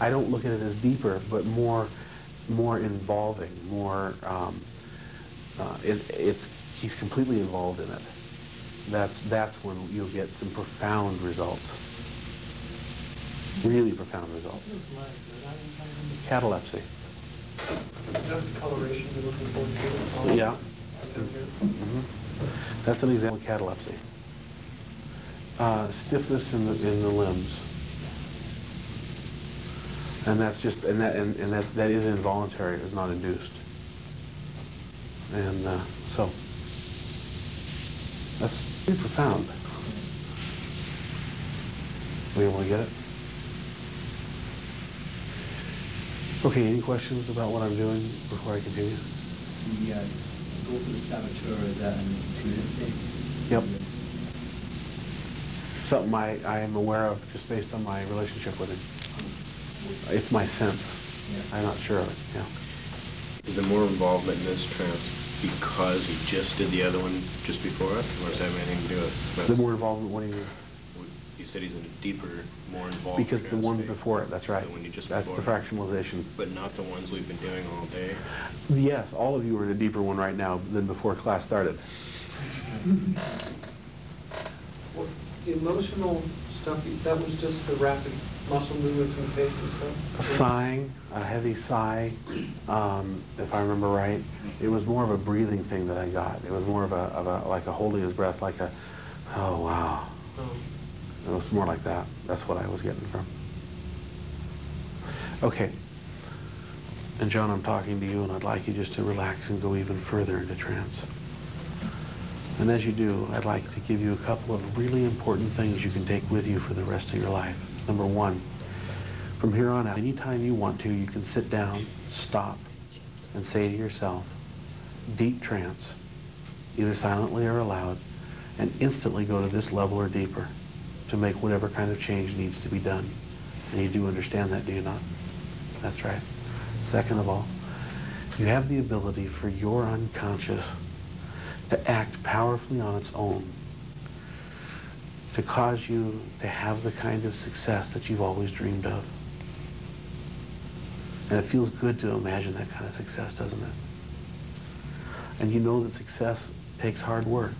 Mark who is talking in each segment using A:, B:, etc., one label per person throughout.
A: I don't look at it as deeper, but more, more involving, more, um, uh, it, it's, he's completely involved in it. That's, that's when you'll get some profound results. Really profound results. Catalepsy.
B: Is that the coloration you're looking for?
A: Yeah. Mhm. That's an example of catalepsy. Uh, stiffness in the, in the limbs. And that's just, and that, and, and that, that is involuntary, it's not induced. And, uh, so, that's pretty profound. We able to get it? Okay, any questions about what I'm doing before I continue?
C: Yes, go for the saboteur, is that an intuitive thing?
A: Yep. Something I, I am aware of just based on my relationship with him. It's my sense.
C: Yeah.
A: I'm not sure of it, yeah.
D: Is there more involvement in this trance because he just did the other one just before it, or does that have anything to do with? it?
A: The more involvement, what do you mean?
D: You said he's in a deeper, more involved.
A: Because the
D: trance
A: one
D: state.
A: before it, that's right.
D: The one you just
A: That's the
D: before.
A: fractionalization.
D: But not the ones we've been doing all day?
A: Yes, all of you are in a deeper one right now than before class started.
B: What- The emotional stuff, that was just the rapid muscle movements in the face and stuff?
A: Sighing, a heavy sigh, um, if I remember right. It was more of a breathing thing that I got. It was more of a, of a, like a holding his breath, like a, oh, wow.
B: Um,
A: It was more like that. That's what I was getting from. Okay. And John, I'm talking to you, and I'd like you just to relax and go even further into trance. And as you do, I'd like to give you a couple of really important things you can take with you for the rest of your life. Number one, from here on out, anytime you want to, you can sit down, stop, and say to yourself, deep trance, either silently or aloud, and instantly go to this level or deeper to make whatever kind of change needs to be done. And you do understand that, do you not? That's right. Second of all, you have the ability for your unconscious to act powerfully on its own, to cause you to have the kind of success that you've always dreamed of. And it feels good to imagine that kind of success, doesn't it? And you know that success takes hard work.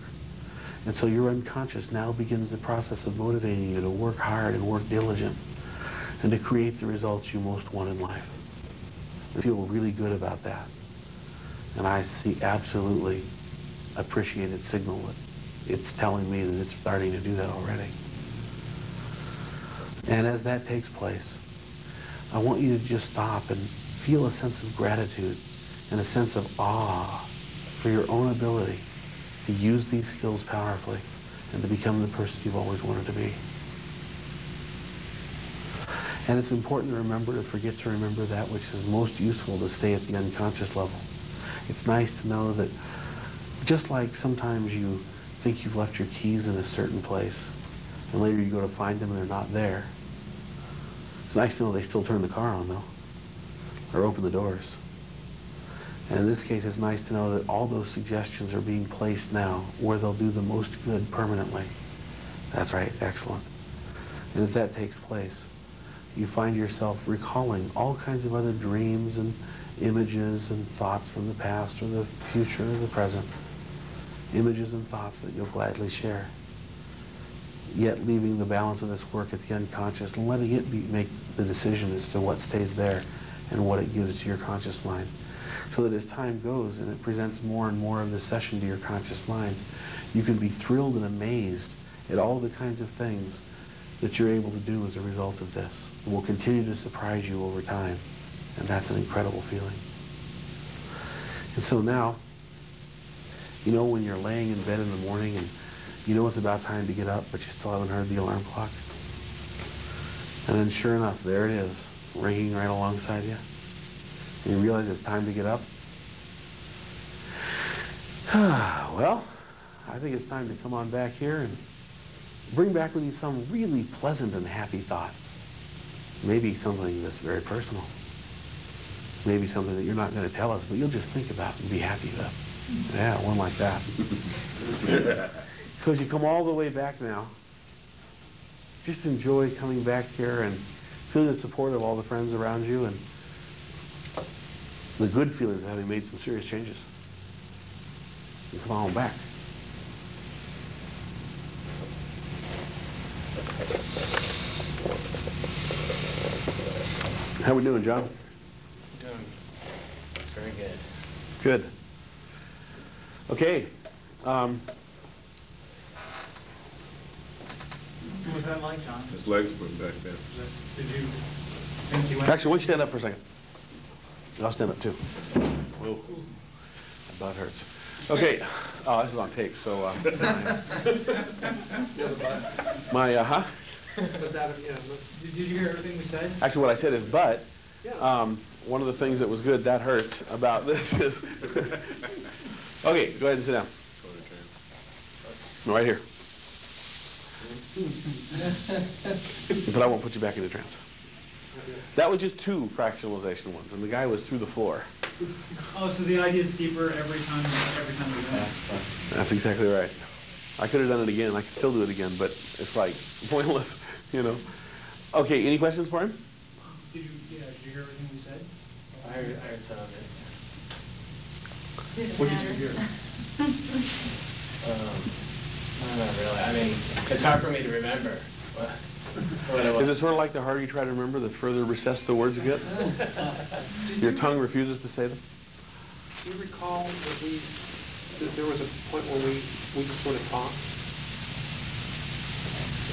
A: And so your unconscious now begins the process of motivating you to work hard and work diligent and to create the results you most want in life. I feel really good about that. And I see absolutely appreciated signal that it's telling me that it's starting to do that already. And as that takes place, I want you to just stop and feel a sense of gratitude and a sense of awe for your own ability to use these skills powerfully and to become the person you've always wanted to be. And it's important to remember to forget to remember that which is most useful to stay at the unconscious level. It's nice to know that just like sometimes you think you've left your keys in a certain place and later you go to find them and they're not there. It's nice to know they still turn the car on though or open the doors. And in this case, it's nice to know that all those suggestions are being placed now where they'll do the most good permanently. That's right, excellent. And as that takes place, you find yourself recalling all kinds of other dreams and images and thoughts from the past or the future or the present. Images and thoughts that you'll gladly share. Yet leaving the balance of this work at the unconscious and letting it be, make the decision as to what stays there and what it gives to your conscious mind so that as time goes and it presents more and more of the session to your conscious mind, you can be thrilled and amazed at all the kinds of things that you're able to do as a result of this. It will continue to surprise you over time, and that's an incredible feeling. And so now, you know when you're laying in bed in the morning and you know it's about time to get up, but you still haven't heard the alarm clock? And then sure enough, there it is, ringing right alongside you and you realize it's time to get up? well, I think it's time to come on back here and bring back with you some really pleasant and happy thought. Maybe something that's very personal. Maybe something that you're not going to tell us, but you'll just think about and be happy about. Yeah, one like that. Because you come all the way back now. Just enjoy coming back here and feeling the support of all the friends around you and the good feelings of having made some serious changes. And come on back. How we doing, John?
E: Doing very good.
A: Good. Okay. Um,
F: What was that like, John?
E: His legs went back there.
F: Did you think you went?
A: actually, why don't you stand up for a second? I'll stand up too. Whoa. My butt hurts. Okay. Oh, this is on tape, so, uh,
B: Yeah, butt.
A: my, uh, huh?
B: That, yeah,
F: Did did you hear everything we said?
A: Actually, what I said is, but,
B: yeah.
A: um, one of the things that was good, that hurts, about this is, okay, go ahead and sit down. Right here. But I won't put you back into trance. That was just two fractionalization ones, and the guy was through the floor.
F: Oh, so the idea is deeper every time, every time we do it?
A: That's exactly right. I could have done it again, I could still do it again, but it's like pointless, you know? Okay, any questions for him?
F: Did you, yeah, did you hear everything we said?
E: I heard, I heard some of
F: What did you hear?
E: it. Um, Not really, I mean, it's hard for me to remember what, what it
A: Is it sort of like the harder you try to remember, the further recessed the words get? Your
B: you-
A: tongue refuses to say them?
B: Do you recall that we, that there was a point when we, we sort of talked?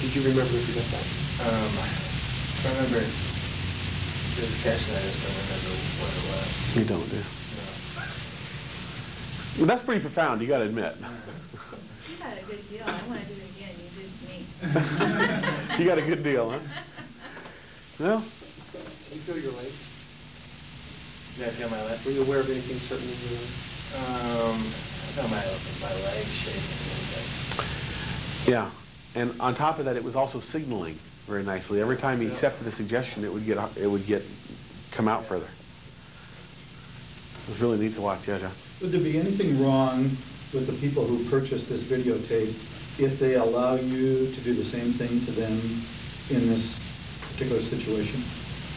B: Did you remember if you got that?
E: Um, I remember discussion, I just don't remember what it was.
A: You don't, do you?
E: No.
A: Well, that's pretty profound, you gotta admit.
G: You got a good deal. I want to do it again. You did me.
A: You got a good deal, huh? Well,
B: Do you feel your leg?
E: Did I feel my leg?
B: Were you aware of anything certain in your leg?
E: Um, I felt my, my leg shaking a little bit.
A: yeah. And on top of that, it was also signaling very nicely. Every time he accepted a suggestion, it would get, it would get, come out further. It was really neat to watch, yeah, John.
H: Would there be anything wrong with the people who purchase this videotape if they allow you to do the same thing to them in this particular situation?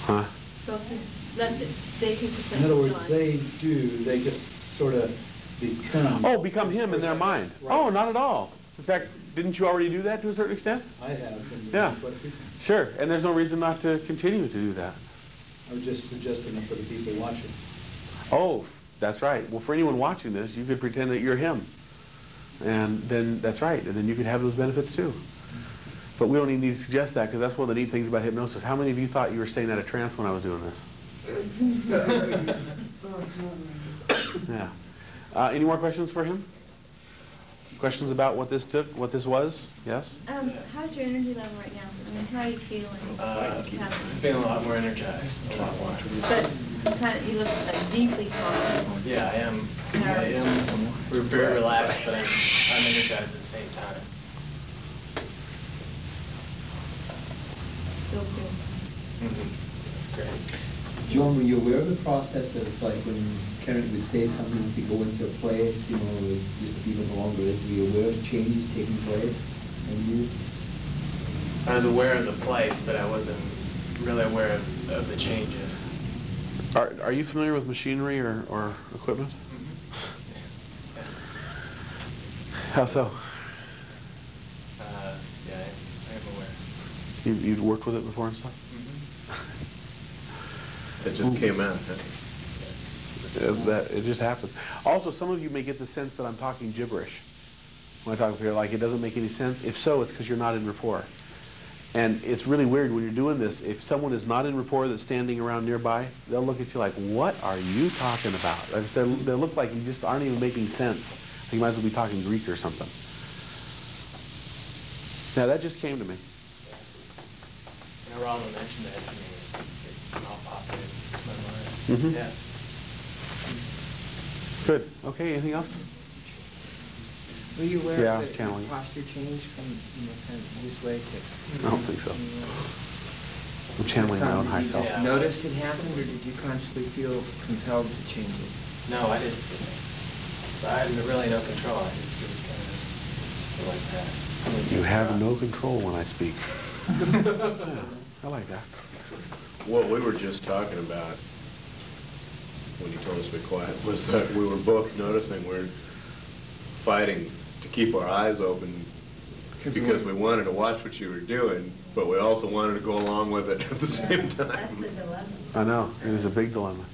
A: Huh?
G: Go through, let, the- they can.
H: In other words,
G: on.
H: they do, they just sort of become.
A: Oh, become him in their mind? Oh, not at all. In fact, didn't you already do that to a certain extent?
H: I have.
A: Yeah.
H: quite a few times.
A: Sure, and there's no reason not to continue to do that.
H: I was just suggesting it for the people watching.
A: Oh, that's right. Well, for anyone watching this, you could pretend that you're him. And then, that's right, and then you could have those benefits too. But we don't even need to suggest that, because that's one of the neat things about hypnosis. How many of you thought you were staying out of trance when I was doing this? Yeah. Uh, any more questions for him? Questions about what this took, what this was? Yes?
G: Um, how's your energy level right now? I mean, how are you feeling?
E: Uh, I'm feeling a lot more energized, a lot more.
G: But kind of, you look like deeply calm.
E: Yeah, I am, I am, we're very relaxed, but I'm, I'm energized at the same time.
G: Feel good. Mm-hmm.
E: That's great.
C: John, were you aware of the process of like when Karen would say something to go into a place, you know, just even longer, were you aware of changes taking place? And you,
E: I was aware of the place, but I wasn't really aware of, of the changes.
A: Are, are you familiar with machinery or, or equipment? How so?
E: Uh, yeah, I I am aware.
A: You, you'd worked with it before and stuff?
E: It just came out,
A: Uh, That, it just happens. Also, some of you may get the sense that I'm talking gibberish when I talk up here, like it doesn't make any sense. If so, it's because you're not in rapport. And it's really weird when you're doing this, if someone is not in rapport that's standing around nearby, they'll look at you like, what are you talking about? Like, They look like you just aren't even making sense. Like you might as well be talking Greek or something. Now, that just came to me.
E: Now, Ronald mentioned that to me, it all popped into my mind.
A: Mhm.
E: Yeah.
A: Good. Okay, anything else?
I: Were you aware
A: Yeah,
I: of the
A: channeling.
I: posture change from, you know, kind of this way to?
A: I don't think so. I'm channeling my own high
I: Something
A: self.
I: You just noticed it happened, or did you consciously feel compelled to change it?
E: No, I just, I had really no control, I just, it was kind of like that.
A: You have no control when I speak. Yeah, I like that.
D: What we were just talking about, when you told us to be quiet, was that we were both noticing we're fighting to keep our eyes open because we wanted to watch what you were doing, but we also wanted to go along with it at the same
G: That's
D: time.
G: the dilemma.
A: I know, it is a big dilemma.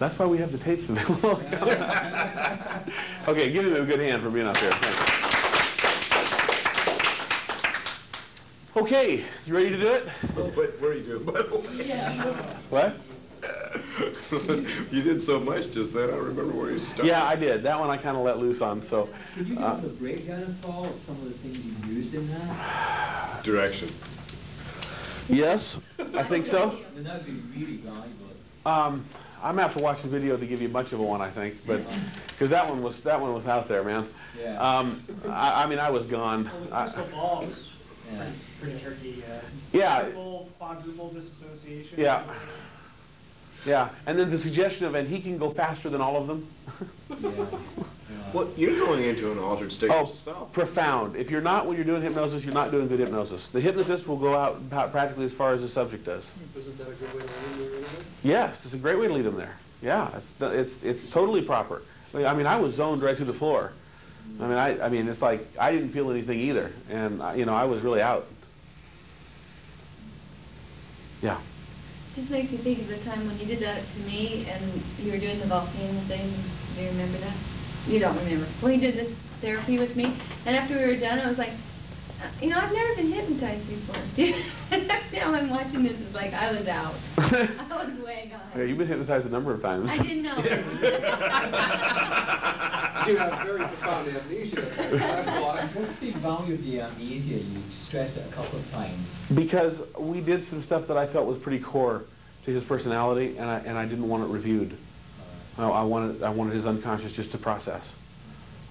A: That's why we have the tapes available. Okay, give him a good hand for being up there. Thanks. Okay, you ready to do it?
D: What what were you doing, by the way?
A: What?
D: You did so much just then, I remember where you started.
A: Yeah, I did. That one I kind of let loose on, so.
C: Could you give
A: uh,
C: us a breakdown at all of some of the things you used in that?
D: Direction.
A: Yes, I think so.
C: I mean, that'd be really valuable.
A: Um, I'm gonna have to watch the video to give you much of a one, I think, but, because that one was, that one was out there, man.
C: Yeah.
A: Um, I, I mean, I was gone.
F: Well, the
A: I-
F: crystal ball was
C: Yeah.
F: pretty, pretty tricky. uh,
A: Yeah.
F: Triple, quadruple disassociation.
A: Yeah. Yeah, and then the suggestion of, and he can go faster than all of them.
C: Yeah. Yeah.
D: Well, you're going into an altered state
A: Oh,
D: yourself.
A: profound. If you're not, when you're doing hypnosis, you're not doing good hypnosis. The hypnotist will go out practically as far as the subject does.
B: Isn't that a good way to learn your intimate?
A: Yes, it's a great way to lead them there. Yeah, it's, it's, it's totally proper. I mean, I was zoned right to the floor. I mean, I, I mean, it's like, I didn't feel anything either, and, uh, you know, I was really out. Yeah.
G: Just makes me think of the time when you did that to me and you were doing the volcano thing. Do you remember that? You don't remember. Well, you did this therapy with me, and after we were done, I was like, uh, you know, I've never been hypnotized before. now I'm watching this, it's like I was out. I was way gone.
A: Yeah,
G: gone.
A: you've been hypnotized a number of times.
G: I didn't know.
B: You have very profound amnesia, that's why.
C: What's the value of the amnesia? You stressed it a couple of times.
A: Because we did some stuff that I felt was pretty core to his personality, and I, and I didn't want it reviewed. I, I wanted, I wanted his unconscious just to process,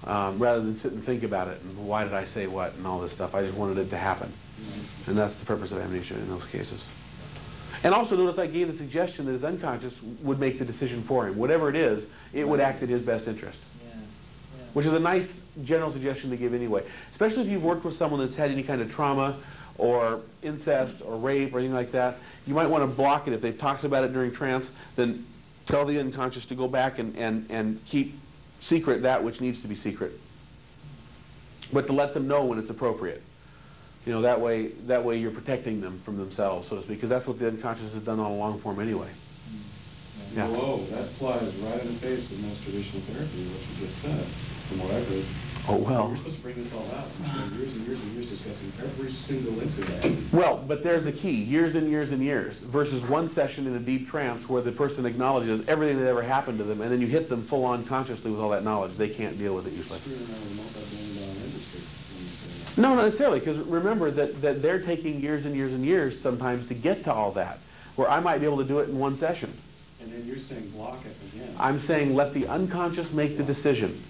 A: um, rather than sit and think about it, and why did I say what, and all this stuff. I just wanted it to happen. And that's the purpose of amnesia in those cases. And also notice I gave the suggestion that his unconscious would make the decision for him. Whatever it is, it would act in his best interest. Which is a nice general suggestion to give anyway. Especially if you've worked with someone that's had any kind of trauma or incest or rape or anything like that. You might want to block it. If they've talked about it during trance, then tell the unconscious to go back and, and, and keep secret that which needs to be secret. But to let them know when it's appropriate. You know, that way, that way you're protecting them from themselves, so to speak, because that's what the unconscious has done all along for them anyway. Hmm. Yeah.
J: Whoa, that flies right in the face of most traditional therapy, what you just said, from what I've heard.
A: Oh, well.
J: You're supposed to bring this all out, and spend years and years and years discussing every single incident.
A: Well, but there's the key, years and years and years, versus one session in a deep trance where the person acknowledges everything that ever happened to them, and then you hit them full on consciously with all that knowledge. They can't deal with it usually.
J: Screwing around with a multi-billion dollar industry when you say that.
A: No, not necessarily, because remember that, that they're taking years and years and years sometimes to get to all that, where I might be able to do it in one session.
J: And then you're saying block it again.
A: I'm saying let the unconscious make the decision.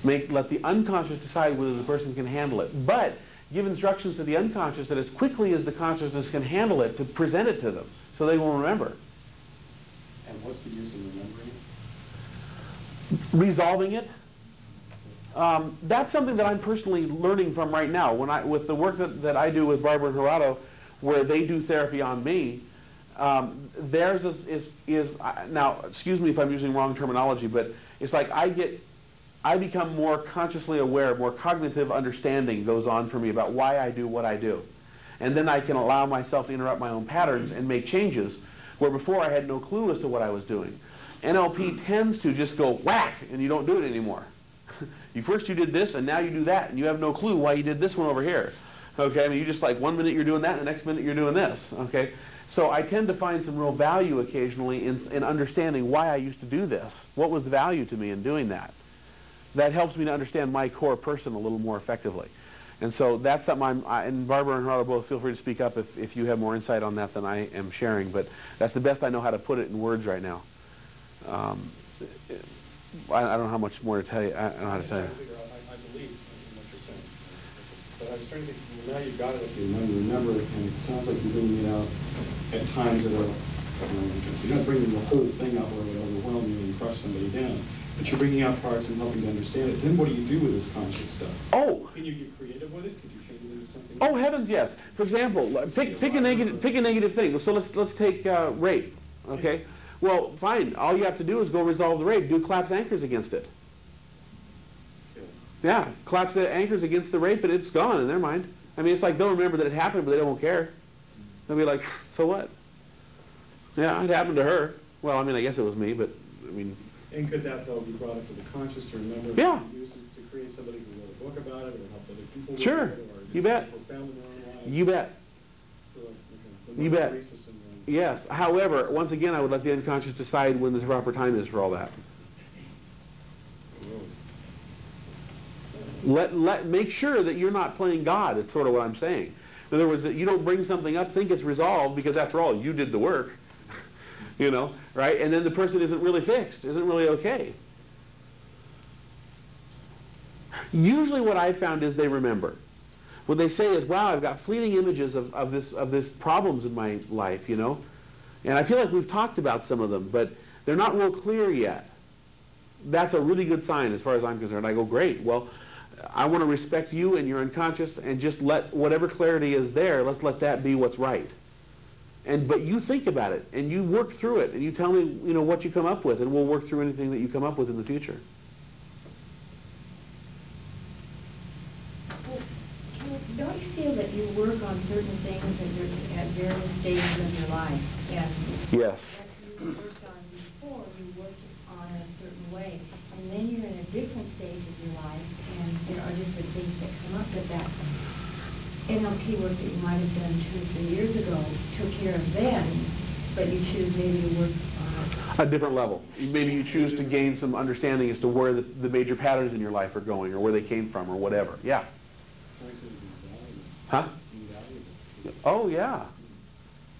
J: It.
A: Make, let the unconscious decide whether the person can handle it. But give instructions to the unconscious that as quickly as the consciousness can handle it, to present it to them, so they will remember.
J: And what's the use of remembering?
A: resolving it. Um, that's something that I'm personally learning from right now. When I, with the work that, that I do with Barbara and Gerardo, where they do therapy on me, um, theirs is, is, is, uh, now, excuse me if I'm using wrong terminology, but it's like I get, I become more consciously aware, more cognitive understanding goes on for me about why I do what I do. And then I can allow myself to interrupt my own patterns and make changes where before I had no clue as to what I was doing. NLP tends to just go whack and you don't do it anymore. you first you did this and now you do that and you have no clue why you did this one over here. Okay, I mean you just like one minute you're doing that and the next minute you're doing this. Okay, so I tend to find some real value occasionally in, in understanding why I used to do this. What was the value to me in doing that? That helps me to understand my core person a little more effectively. And so that's something I'm, I, and Barbara and Gerardo both feel free to speak up if, if you have more insight on that than I am sharing, but that's the best I know how to put it in words right now. Um, I, I don't know how much more to tell you, I don't know how to tell you.
J: I believe what you're saying. But I was trying to think, well, now you've got it, now you remember it, and it sounds like you're bringing it out at times that are, you're not bringing the whole thing out where it would overwhelm you and crush somebody down. But you're bringing out parts and helping to understand it. Then what do you do with this conscious stuff?
A: Oh,
J: Can you get creative with it? Could you change it into something?
A: oh heavens, yes. For example, pick, pick a negative, pick a negative thing. So let's, let's take uh, rape, okay? Well, fine, all you have to do is go resolve the rape, do collapse anchors against it.
J: Yeah.
A: Yeah, collapse the anchors against the rape and it's gone in their mind. I mean, it's like they'll remember that it happened, but they don't care. They'll be like, so what? Yeah, it happened to her. Well, I mean, I guess it was me, but, I mean,
J: And could that though be brought up to the conscious to remember?
A: Yeah.
J: and Use it to create somebody who wrote a book about it or help other people with
A: Sure.
J: it? or
A: You bet.
J: Profound in their own lives?
A: you bet.
J: So, okay.
A: You bet. Yes. However, once again, I would let the unconscious decide when the proper time is for all that. Oh. Let, let, make sure that you're not playing God, is sort of what I'm saying. In other words, that you don't bring something up, think it's resolved, because after all, you did the work. You know, right? And then the person isn't really fixed, isn't really okay. Usually what I've found is they remember. What they say is, wow, I've got fleeting images of, of, this, of this problems in my life, you know? And I feel like we've talked about some of them, but they're not real clear yet. That's a really good sign as far as I'm concerned. I go, great, well, I want to respect you and your unconscious and just let whatever clarity is there, let's let that be what's right. And but you think about it and you work through it and you tell me, you know, what you come up with and we'll work through anything that you come up with in the future.
K: Well, Don't you feel that you work on certain things at various stages of your life? And
A: Yes.
K: what you worked on before, you worked on a certain way. And then you're in a different stage of your life, and there are different things that come up that that NLP work that you might have done two or three years ago took care of then, but you choose maybe to work on
A: A different level. Maybe you choose to gain some understanding as to where the, the major patterns in your life are going or where they came from or whatever. Yeah.
J: I said invaluable.
A: Huh? Oh, yeah.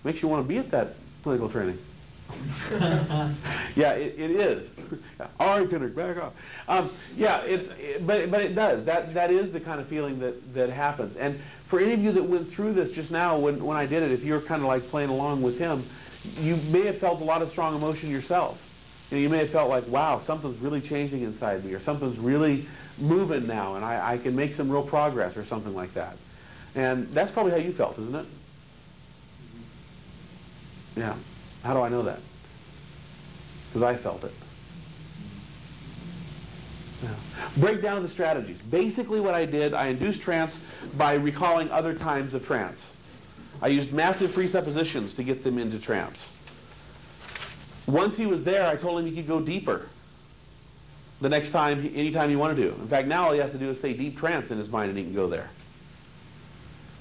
A: Makes you want to be at that political training. yeah, it, it is. All right, Kenrick, back off. Um, yeah, it's, it- but, but it does. That, that is the kind of feeling that, that happens. And for any of you that went through this just now when, when I did it, if you're kind of like playing along with him, you may have felt a lot of strong emotion yourself. You, know, you may have felt like, wow, something's really changing inside me, or something's really moving now, and I, I can make some real progress, or something like that. And that's probably how you felt, isn't it? Mm-hmm. Yeah. How do I know that? Because I felt it. Yeah. Breakdown of the strategies. Basically what I did, I induced trance by recalling other times of trance. I used massive presuppositions to get them into trance. Once he was there, I told him he could go deeper the next time, anytime he wanted to. In fact, now all he has to do is say deep trance in his mind and he can go there.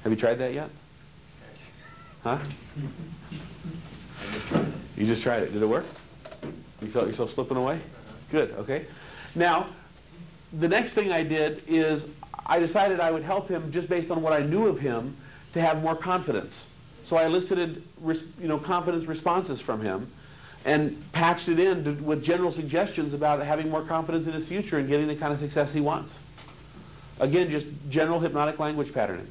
A: Have you tried that yet? Huh? You just tried it. Did it work? You felt yourself slipping away? Good, okay. Now, the next thing I did is I decided I would help him just based on what I knew of him to have more confidence. So I elicited you know, confidence responses from him and patched it in to, with general suggestions about having more confidence in his future and getting the kind of success he wants. Again, just general hypnotic language patterning.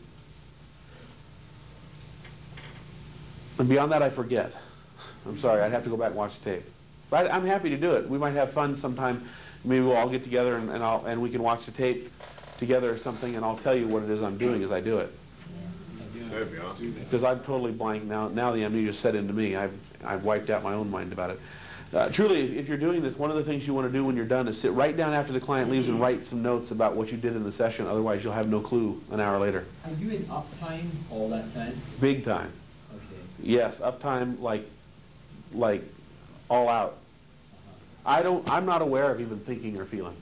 A: And beyond that, I forget. I'm sorry, I'd have to go back and watch the tape. But I'm happy to do it. We might have fun sometime. Maybe we'll all get together and, and, I'll, and we can watch the tape together or something, and I'll tell you what it is I'm doing as I do it.
D: That'd be awesome.
A: Because I'm totally blank now. Now the amnesia set into me. I've, I've wiped out my own mind about it. Uh, truly, if you're doing this, one of the things you want to do when you're done is sit right down after the client leaves and write some notes about what you did in the session. Otherwise, you'll have no clue an hour later.
C: Are you in uptime all that time?
A: Big time.
C: Okay.
A: Yes, uptime like, like all out. I don't, I'm not aware of even thinking or feeling.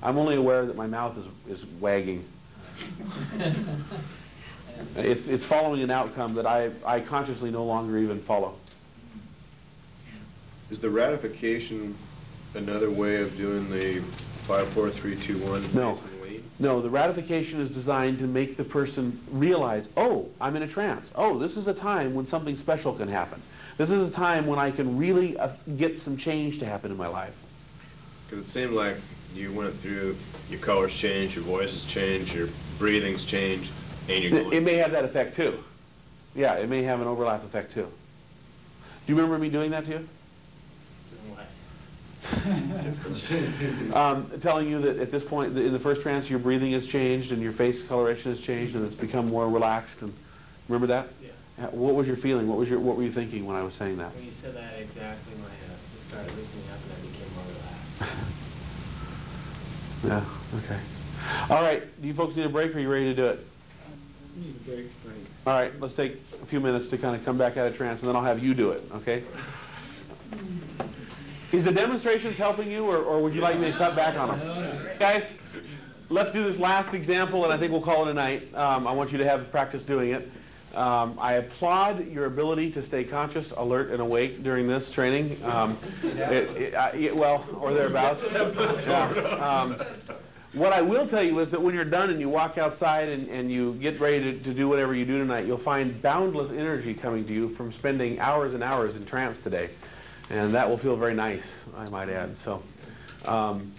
A: I'm only aware that my mouth is, is wagging. It's, it's following an outcome that I, I consciously no longer even follow.
D: Is the ratification another way of doing the five, four, three, two, one?
A: No.
D: pace and lead?
A: No, the ratification is designed to make the person realize, oh, I'm in a trance. Oh, this is a time when something special can happen. This is a time when I can really uh, get some change to happen in my life.
D: Because it seemed like you went through, your colors changed, your voices changed, your breathing's changed, and you're
A: It
D: going.
A: it may have that effect too. Yeah, it may have an overlap effect too. Do you remember me doing that to you? um, telling you that at this point, in the first trance, your breathing has changed and your face coloration has changed and it's become more relaxed. And remember that?
E: Yeah.
A: What was your feeling? What was your What were you thinking when I was saying that?
E: When you said that exactly, my, uh, it started loosening up and I became more relaxed.
A: Yeah. Okay. All right. Do you folks need a break? Or are you ready to do it?
C: Need a break.
A: All right. Let's take a few minutes to kind of come back out of trance, and then I'll have you do it. Okay? Is the demonstrations helping you, or, or would you like me to cut back on them? Guys, let's do this last example, and I think we'll call it a night. Um, I want you to have practice doing it. Um, I applaud your ability to stay conscious, alert, and awake during this training. Um, it, it, I- it- well, or thereabouts. Yeah. Um, what I will tell you is that when you're done and you walk outside and, and you get ready to, to do whatever you do tonight, you'll find boundless energy coming to you from spending hours and hours in trance today. And that will feel very nice, I might add. So um,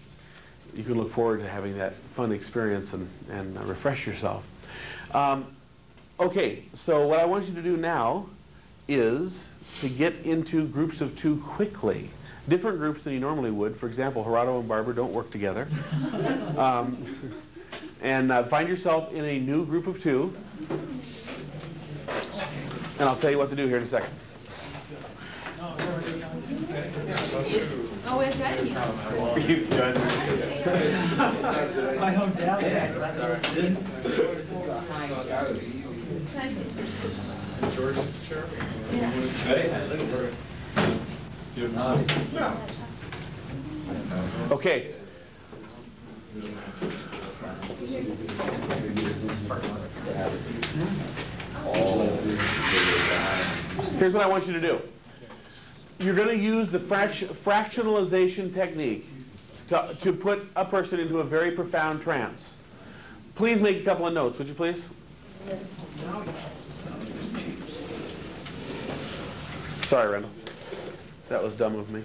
A: you can look forward to having that fun experience and, and refresh yourself. Um, okay, so what I want you to do now is to get into groups of two quickly. Different groups than you normally would. For example, Gerardo and Barbara don't work together. Um, and uh, find yourself in a new group of two. And I'll tell you what to do here in a second.
G: Oh, we're done here.
C: My own dad.
J: George's chair?
A: Okay. Here's what I want you to do. You're going to use the frac- fractionalization technique to, to put a person into a very profound trance. Please make a couple of notes, would you please? Sorry, Randall. That was dumb of me.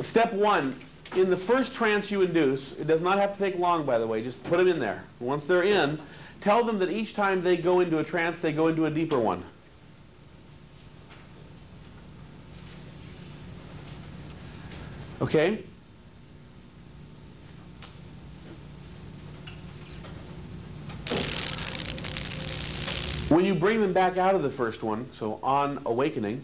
A: Step one, in the first trance you induce, it does not have to take long, by the way, just put them in there. Once they're in, tell them that each time they go into a trance, they go into a deeper one. Okay? When you bring them back out of the first one, so on awakening,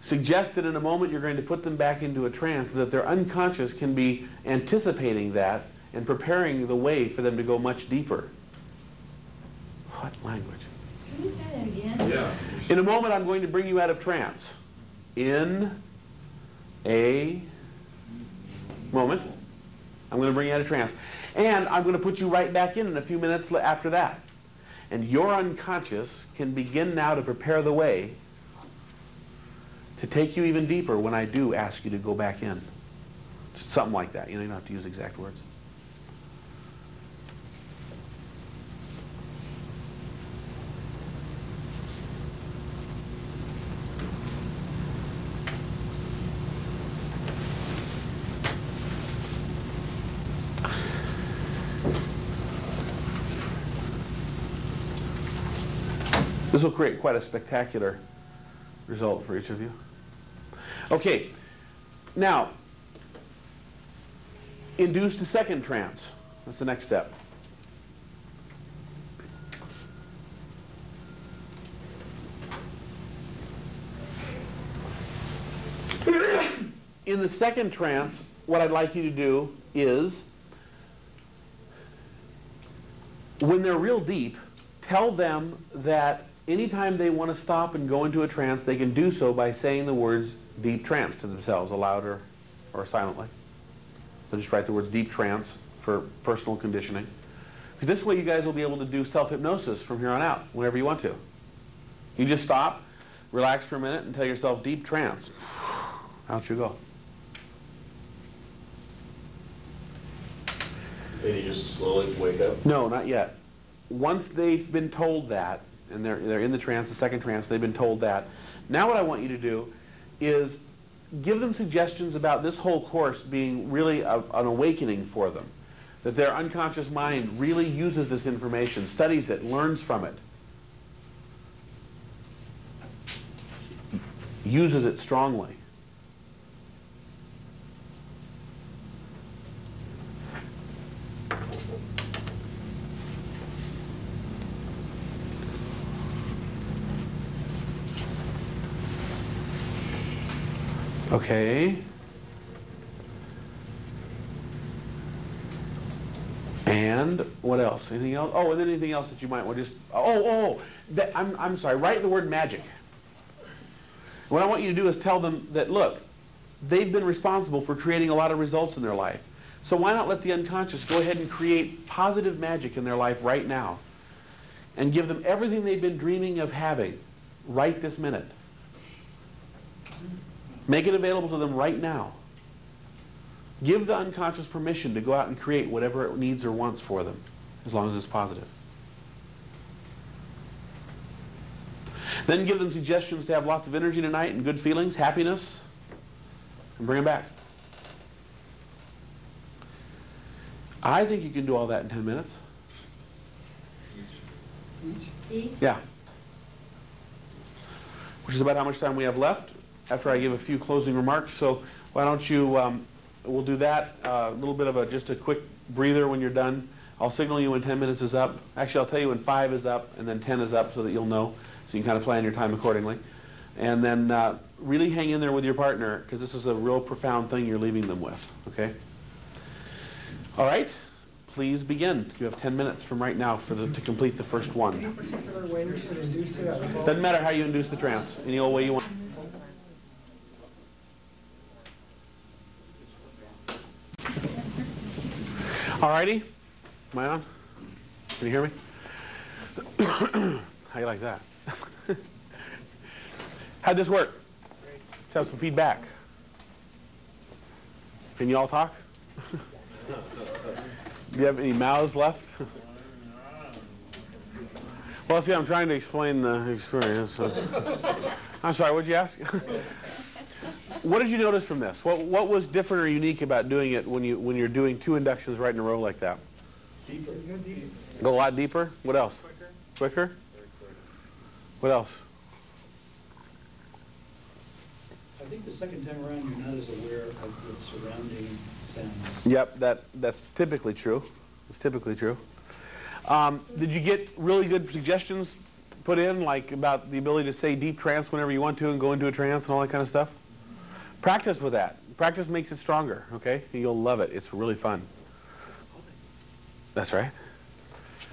A: suggest that in a moment you're going to put them back into a trance so that their unconscious can be anticipating that and preparing the way for them to go much deeper. What language?
G: Can you say that again?
J: Yeah.
A: In a moment, I'm going to bring you out of trance. In a moment, I'm going to bring you out of trance. And I'm going to put you right back in in a few minutes after that. And your unconscious can begin now to prepare the way to take you even deeper when I do ask you to go back in. Something like that. You know, you don't have to use exact words. This will create quite a spectacular result for each of you. Okay, now, induce the second trance. That's the next step. In the second trance, what I'd like you to do is, when they're real deep, tell them that anytime they want to stop and go into a trance, they can do so by saying the words deep trance to themselves, aloud or, or silently. So just write the words deep trance for personal conditioning. Because this way you guys will be able to do self-hypnosis from here on out, whenever you want to. You just stop, relax for a minute, and tell yourself deep trance. Out you go.
D: Then you just slowly wake up.
A: No, not yet. Once they've been told that, and they're, they're in the trance, the second trance, they've been told that, now what I want you to do is give them suggestions about this whole course being really a, an awakening for them. That their unconscious mind really uses this information, studies it, learns from it, uses it strongly. Okay. And what else? Anything else? Oh, and then anything else that you might want to just, oh, oh, oh, that, I'm, I'm sorry, write the word magic. What I want you to do is tell them that, look, they've been responsible for creating a lot of results in their life. So why not let the unconscious go ahead and create positive magic in their life right now and give them everything they've been dreaming of having right this minute. Make it available to them right now. Give the unconscious permission to go out and create whatever it needs or wants for them, as long as it's positive. Then give them suggestions to have lots of energy tonight and good feelings, happiness, and bring them back. I think you can do all that in 10 minutes.
K: Each?
A: Yeah. Which is about how much time we have left after I give a few closing remarks. So why don't you, um, we'll do that, uh, a little bit of a, just a quick breather when you're done. I'll signal you when 10 minutes is up. Actually, I'll tell you when 5 is up and then 10 is up so that you'll know. So you can kind of plan your time accordingly. And then uh, really hang in there with your partner because this is a real profound thing you're leaving them with, okay? All right, please begin. You have 10 minutes from right now for the, to complete the first
B: Any
A: one.
B: particular way we should induce it?
A: Doesn't matter how you induce the trance, any old way you want. All righty, am I on? Can you hear me? How you like that? How'd this work? Let's have some feedback. Can you all talk? Do you have any mouths left? Well, see, I'm trying to explain the experience. so- I'm sorry, what'd you ask? What did you notice from this? What, what was different or unique about doing it when, you, when you're doing two inductions right in a row like that?
H: Deeper.
A: Go a lot deeper? What else? Quicker? Quicker? What else?
H: I think the second time around, you're not as aware of the surrounding sounds.
A: Yep, that, that's typically true. It's typically true. Um, did you get really good suggestions put in, like about the ability to say deep trance whenever you want to and go into a trance and all that kind of stuff? Practice with that. Practice makes it stronger, okay? You'll love it. It's really fun. That's right.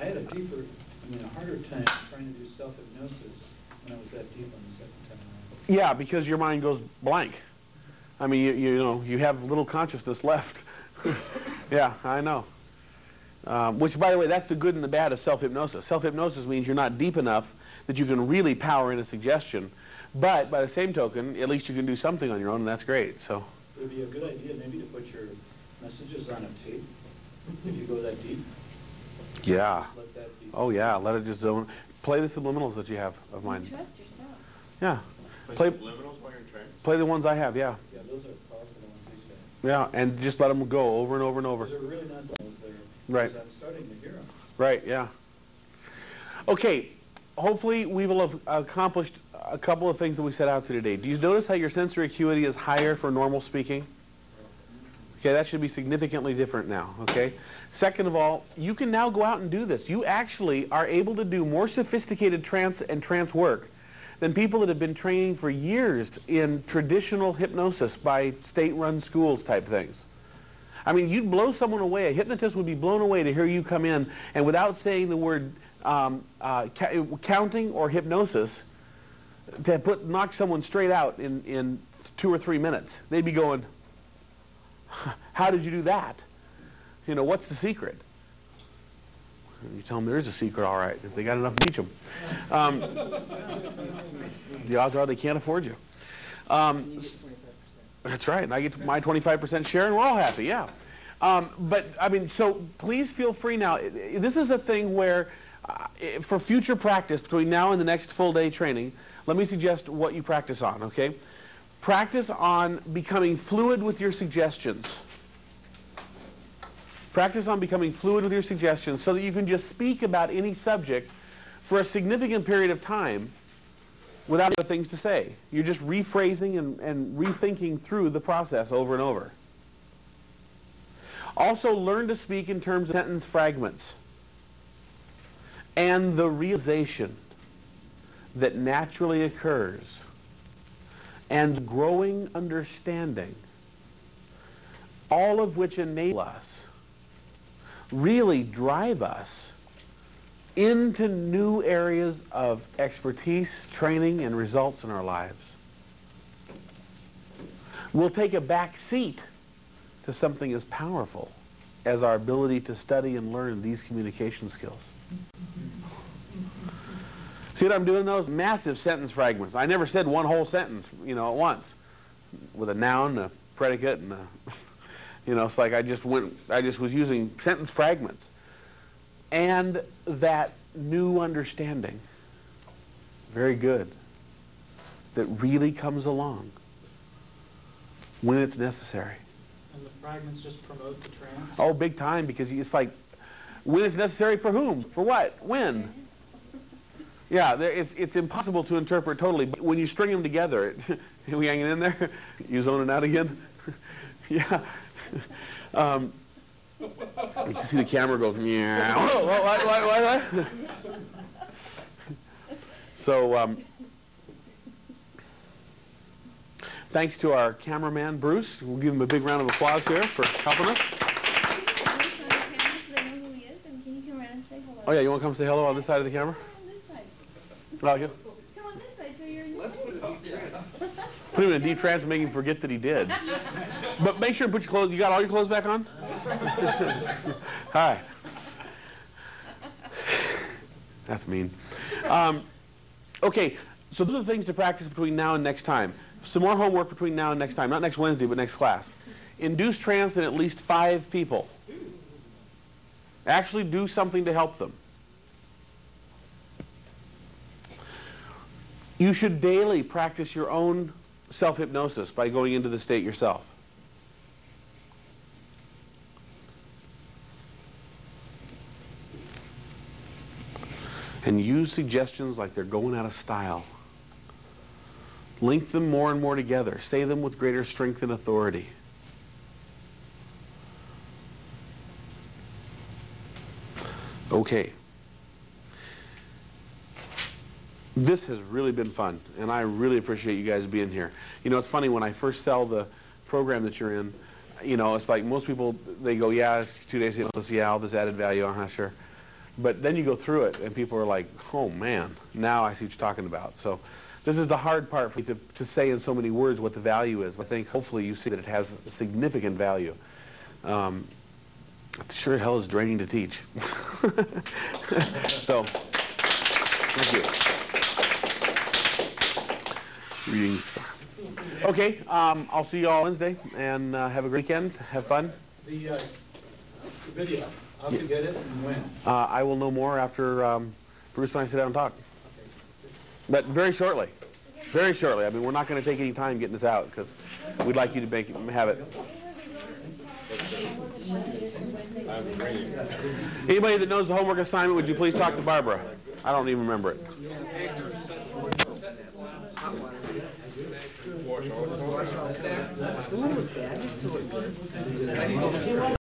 H: I had a deeper, I mean, a harder time trying to do self-hypnosis when I was that deep on the second time around.
A: Yeah, because your mind goes blank. I mean, you, you know, you have little consciousness left. yeah, I know. Um, which, by the way, that's the good and the bad of self-hypnosis. Self-hypnosis means you're not deep enough that you can really power in a suggestion. But by the same token, at least you can do something on your own, and that's great. So,
H: It would be a good idea maybe to put your messages on a tape, if you go that deep.
A: yeah.
H: That.
A: Oh, yeah. Let it just zone. Play the subliminals that you have of mine.
G: Trust yourself.
A: Yeah.
D: Play
A: Play,
D: subliminals while you're in trance?
A: play the ones I have. Yeah.
H: Yeah, those are powerful ones these days.
A: Yeah. And just let them go over and over and over.
H: Those are really not sounds there.
A: Right.
H: I'm starting to hear them.
A: Right, yeah. Okay, hopefully we will have accomplished a couple of things that we set out to today. Do you notice how your sensory acuity is higher for normal speaking? Okay, that should be significantly different now, okay? Second of all, you can now go out and do this. You actually are able to do more sophisticated trance and trance work than people that have been training for years in traditional hypnosis by state-run schools type things. I mean, you'd blow someone away. A hypnotist would be blown away to hear you come in, and without saying the word um, uh, counting or hypnosis, to put knock someone straight out in, in two or three minutes. They'd be going, "How did you do that? You know, what's the secret?" You tell them there is a secret, all right, if they got enough to teach them. Um, the odds are they can't afford you. Um, that's right, and I get my 25% share, and we're all happy, yeah. Um, but, I mean, so please feel free now. This is a thing where, uh, for future practice between now and the next full day training, let me suggest what you practice on, okay? Practice on becoming fluid with your suggestions. Practice on becoming fluid with your suggestions so that you can just speak about any subject for a significant period of time without other things to say. You're just rephrasing and, and rethinking through the process over and over. Also, learn to speak in terms of sentence fragments and the realization that naturally occurs and growing understanding, all of which enable us, really drive us into new areas of expertise, training, and results in our lives. We'll take a back seat to something as powerful as our ability to study and learn these communication skills. See what I'm doing? Those massive sentence fragments. I never said one whole sentence, you know, at once, with a noun, a predicate, and a, you know, it's like I just went, I just was using sentence fragments. And that new understanding, very good, that really comes along when it's necessary.
F: And the fragments just promote the trance?
A: Oh, big time, because it's like, when it's necessary for whom? For what? When? Yeah, there, it's, it's impossible to interpret totally, but when you string them together, it, we hanging in there? You zoning out again? yeah. Um, you can see the camera go, yeah. Oh, what, what, what, so, um, thanks to our cameraman, Bruce. We'll give him a big round of applause here for helping us.
G: Bruce on the camera so they know who he is, and can you come around and say hello?
A: Oh, yeah, you want to come say hello on this side of the camera?
G: Come on this side.
A: Yeah.
G: Come on this side so you're in
B: Let's put it in.
A: Put him in a deep trance and make him forget that he did. But make sure and put your clothes, you got all your clothes back on? Hi. That's mean. Um, okay, so those are the things to practice between now and next time. Some more homework between now and next time. Not next Wednesday, but next class. Induce trance in at least five people. Actually do something to help them. You should daily practice your own self-hypnosis by going into the state yourself. And use suggestions like they're going out of style. Link them more and more together. Say them with greater strength and authority. Okay. This has really been fun, and I really appreciate you guys being here. You know, it's funny, when I first sell the program that you're in, you know, it's like most people, they go, yeah, two days, yeah, all this added value, I'm not sure. But then you go through it, and people are like, oh, man, now I see what you're talking about. So this is the hard part for me to, to say in so many words what the value is. I think hopefully you see that it has significant value. Um, it sure hell is draining to teach. so, thank you. Readings. Okay, um, I'll see you all Wednesday, and uh, have a great weekend. Have fun.
H: The, uh, the video, how to get it and when?
A: Uh, I will know more after um, Bruce and I sit down and talk. But very shortly. Very shortly. I mean, we're not going to take any time getting this out because we'd like you to make have it. Anybody that knows the homework assignment, would you please talk to Barbara? I don't even remember it.